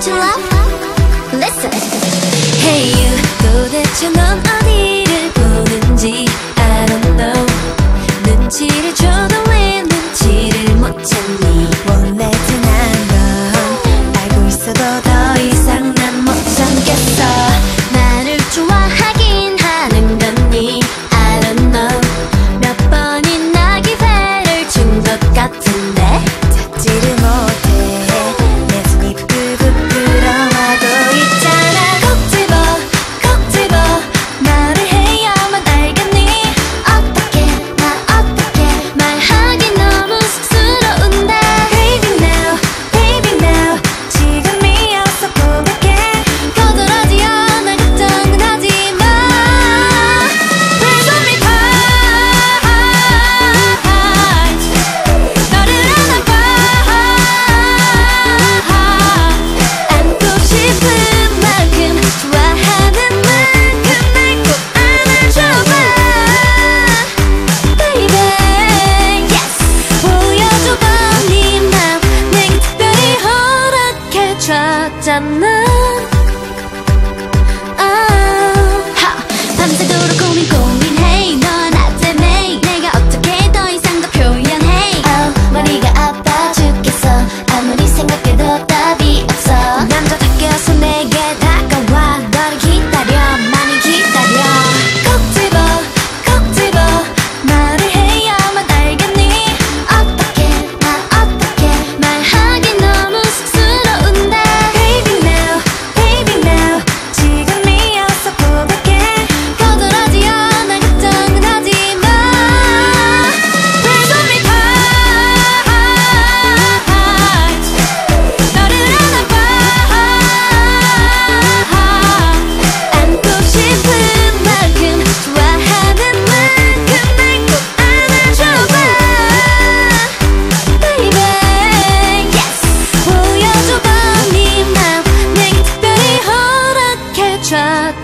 To love? Listen. Hey you. 怎能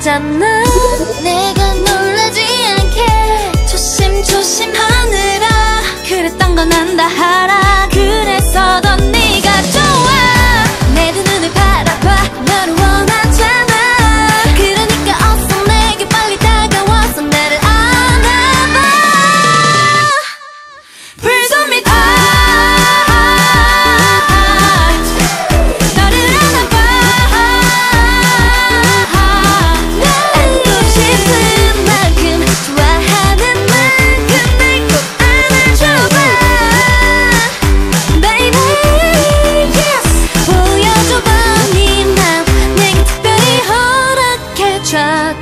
있잖아. 내가 놀라지 않게 조심조심 하느라. 그랬던 건 안다 하라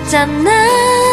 없잖아.